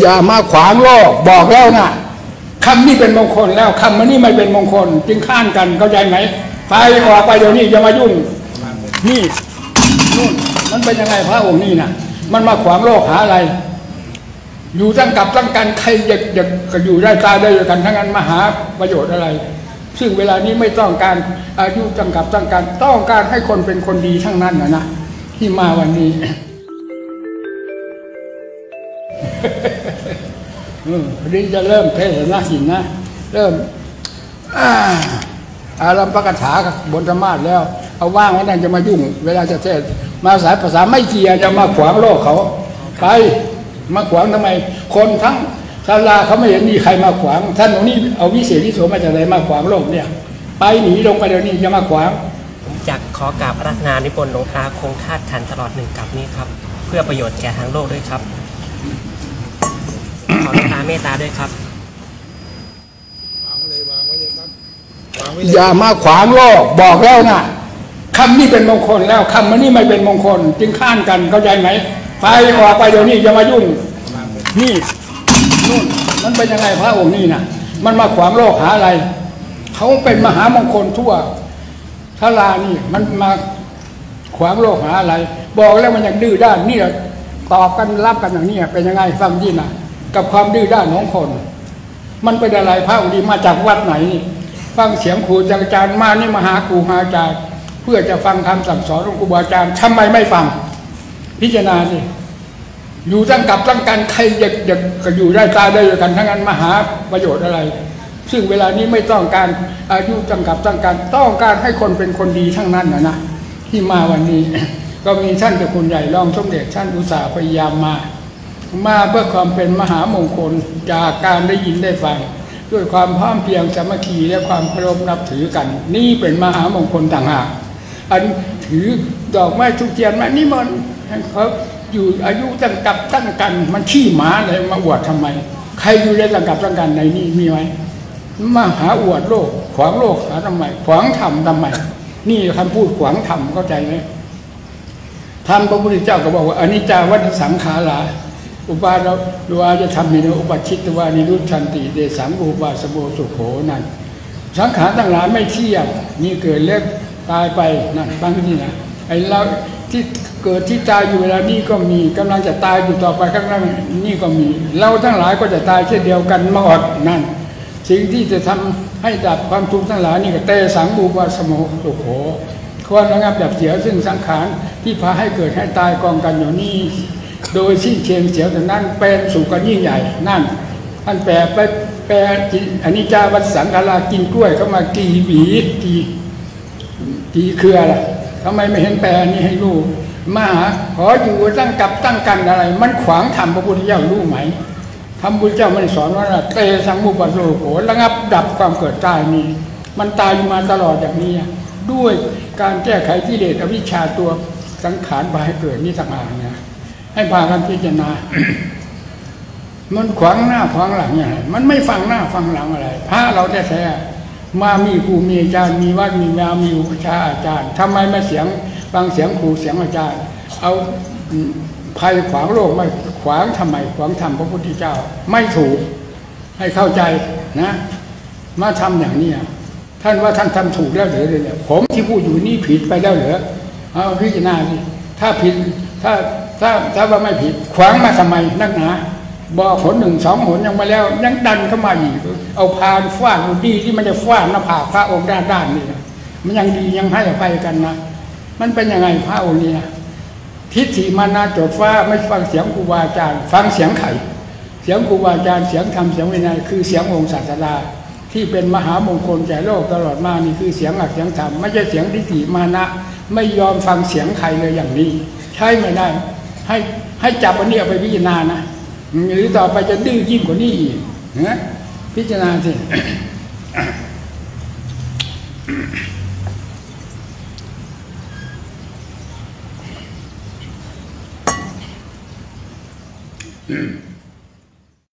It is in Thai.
อย่ามาขวางโลกบอกแล้วนะคำนี้เป็นมงคลแล้วคำนี้ไม่เป็นมงคล จึงข้านกันเข้าใจไหมไปออกไปเดี๋ยวนี้อย่ามายุ่งนี่นู่นมันเป็นยังไงพระองค์นี่นะมันมาขวางโลกหาอะไร อยู่ตั้งกับตั้งกันใครอยากอยากก็อยู่ได้ตายได้ด้วยกันทั้งนั้นมาหาประโยชน์อะไร ซึ่งเวลานี้ไม่ต้องการอายุตั้งกับตั้งกันต้องการให้คนเป็นคนดีทั้งนั้นนะนะที่มาวันนี้ เออพอดีจะเริ่มเทศนาสินนะ เริ่มอาอารัมปกถาบนธรรมาสแล้ว เอาว่างว้นั่นจะมายุ่ง เวลาจะเทศ มาสายภาษาไม่เกียร์จะมาขวางโลกเขาไปมาขวางทำไม คนทั้งศาลาเขาไม่เห็นมีใครมาขวาง ท่านตรงนี้เอาวิเศษวิโสมาจากไหนมาขวางโลกเนี่ย ไปหนีลงไปเดี๋ยวนี้จะมาขวางผมจะขอกราบราธนานิพนธ์หลวงตาคงคาดขันตลอดหนึ่งกับนี้ครับ เพื่อประโยชน์แก่ทางโลกด้วยครับ ขอหลวงตาเมตตาด้วยครับวางไว้เลยวางไว้เลยครับวางไว้เลยอย่ามาขวางโลกบอกแล้วนะคำนี้เป็นมงคลแล้วคำนี้ไม่เป็นมงคล จึงข้านกันเข้าใจไหมไปออกไปเดี๋ยวนี้อย่ามายุ่งนี่นู่นมันเป็นยังไงพระองค์นี่นะมันมาขวางโลกหาอะไรเขาเป็นมหามงคลทั่วทลานี่มันมาขวางโลกหาอะไร บอกแล้วมันยังดื้อด้านนี่แหละตอบกันรับกันอย่างนี้เป็นยังไงฟังที่นะ กับความดื้อด้านของคน มันเป็นอะไรพระองค์นี้มาจากวัดไหน ฟังเสียงครูอาจารย์มานี่มาหาครูหาอาจารย์เพื่อจะฟังคำสั่งสอนของครูบาอาจารย์ทำไมไม่ฟัง พิจารณาสิอยู่ตั้งกับตั้งกันใครอยากอยากก็อยู่ได้ตายได้ด้วยกันทั้งนั้นมาหาประโยชน์อะไร ซึ่งเวลานี้ไม่ต้องการอายุตั้งกับตั้งกันต้องการให้คนเป็นคนดีทั้งนั้นนะนะที่มาวันนี้ ก็มีท่านเจ้าคุณใหญ่รองสมเด็จท่านอุตสาห์พยายามมา มาเพื่อความเป็นมหามงคลจากการได้ยินได้ฟัง ด้วยความพร้อมเพียงสามัคคีและความเคารพนับถือกัน นี่เป็นมหามงคลต่างหากอันถือดอกไม้ทุกเทียนมานี่มันให้เขาอยู่อายุตั้งกับตั้งกัน มันขี้หมาเลยมาอวดทำไม ใครอยู่ได้ตั้งกับตั้งกันในนี้มีไหมมาหาอวดโลก ขวางโลกหาทำไม ขวางธรรมทำไม นี่คำพูดขวางธรรมเข้าใจไหมท่านพระพุทธเจ้าก็บอกว่าอนิจจาวัฏสังขารา อุปาเราดูอาจะทำมีนอุปชิตวานิรุชันติเดสังอุปาสโบสุโขนั่นสังขารทั้งหลายไม่เที่ยงนี่เกิดเล็กตายไปนั่นฟังที่นะไอเราที่เกิดที่ตายอยู่เวลานี้ก็มีกำลังจะตายอยู่ต่อไปข้างหน้านี่ก็มี เราทั้งหลายก็จะตายเช่นเดียวกันหมดนั่นสิ่งที่จะทำให้ดับความทุกข์ทั้งหลายนี่ก็เตสังบูปาสโมสุโขควรระงับดับเสียซึ่งสังขารที่พาให้เกิดให้ตายกองกันอยู่นี่ โดยสิ้นเชิงเสียแต่นั้นเป็นสุขกันยิ่งใหญ่นั่นท่านแปลไปแปลอันนี้จาวัดสังฆรากินกล้วยเข้ามากี่หวีกี่กี่เครือล่ะทำไมไม่เห็นแปลนี้ให้รู้มาหาขออยู่ตั้งกับตั้งกันอะไร มันขวางธรรมพระพุทธเจ้ารู้ไหมธรรมพุทธเจ้าม่ได้สอนว่าเตสังมุปโสโขระงับดับความเกิดตายนี้มันตายมาตลอดอย่างนี้ ด้วยการแก้ไขกิเลสอวิชชาตัวสังขารพาให้เกิดนี่ต่างหากนะ ให้พากันพิจารณา มันขวางหน้าขวางหลังอย่างไรมันไม่ฟังหน้าฟังหลังอะไร พระเราแท้ๆมามีครูมีอาจารย์มีวัดมีวามีอุปชาอาจารย์ทำไมไม่เสียงฟังเสียงครูเสียงอาจารย์ เอาภัยขวางโลกไม่ขวางทำไมขวางธรรมพระพุทธเจ้า ไม่ถูกให้เข้าใจนะ มาทำอย่างนี้ท่านว่าท่านทำถูกแล้วหรือเนี่ยผมที่พูดอยู่นี่ผิดไปแล้วเหรือเอาพิจารณาดิถ้าผิดถ้า ถ้าถ้าว่าไม่ผิดขวางมาทำไมนักหนาบอกหนหนึ่งสองหนยังมาแล้ว ยังดันเข้ามาอีกเอาพานฟาดดีที่มันจะฟาดหน้าผากพระองค์ด้านด้านนี่นะมันยังดียังให้อภัยกันนะมันเป็นยังไงพระองค์เนี่ยทิฏฐิมานาจดฟ้าไม่ฟังเสียงครูบาอาจารย์ ฟังเสียงไข่เสียงครูบาอาจารย์เสียงธรรมเสียงวินัยคือเสียงองค์ศาสดาที่เป็นมหามงคลแก่โลกตลอดมานี่คือเสียงหลักเสียงธรรมไม่ใช่เสียงทิฏฐิมานะ ไม่ยอมฟังเสียงใครเลยอย่างนี้ ใช่ไม่ได้ ให้ให้จับอันนี้เอาไปพิจารณานะหรือต่อไปจะดื้อยิ่งกว่านี้อีกนะพิจารณาสิอืม